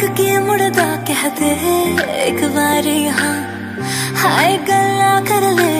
तक के मुड़दा कहते हैं एक बार यहाँ हाय गला कर ले।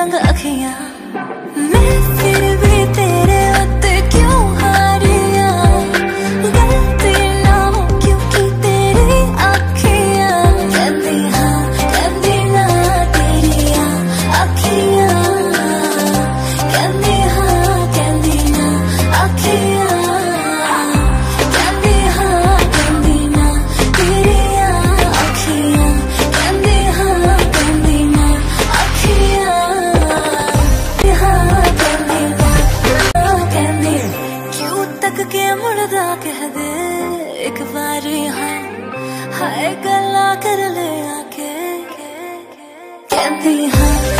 Ang kaakia, may... एक बार यहाँ हाय गला कर ले आके कहती हाँ।